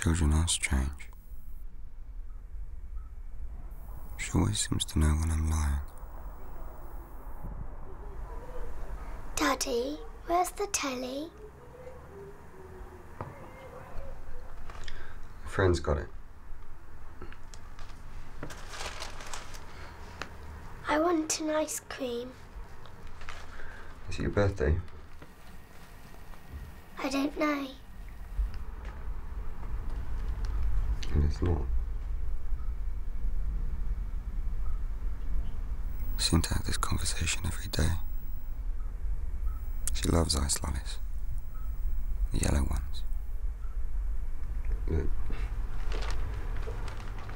Children are strange. She always seems to know when I'm lying. Daddy, where's the telly? A friend's got it. I want an ice cream. Is it your birthday? I don't know. And it's not. Seem to have this conversation every day. She loves ice lollies. The yellow ones. Look.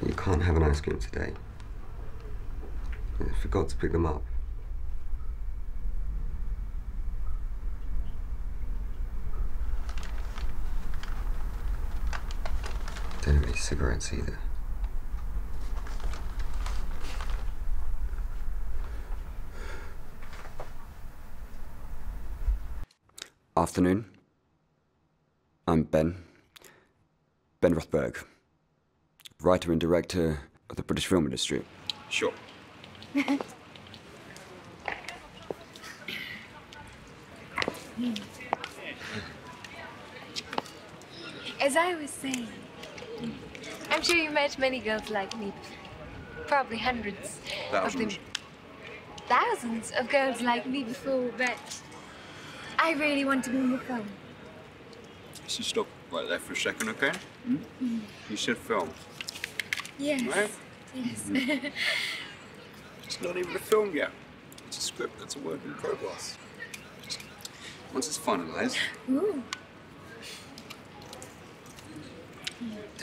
You can't have an ice cream today. I forgot to pick them up. Don't have any cigarettes either. Afternoon. I'm Ben. Ben Rothberg, writer and director of the British film industry. Sure. As I was saying, I'm sure you met many girls like me. Probably hundreds of them. Thousands. Thousands of girls like me before, but I really want to be in the film. So stop right there for a second, okay? Mm-hmm. You said film. Yes. Right? Yes. Mm-hmm. It's not even a film yet. It's a script that's a work in progress. Once it's finalised, Ooh.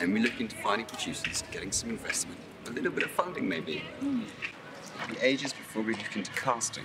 Then we look into finding producers, getting some investment, a little bit of funding maybe. Hmm. It'll be ages before we look into casting.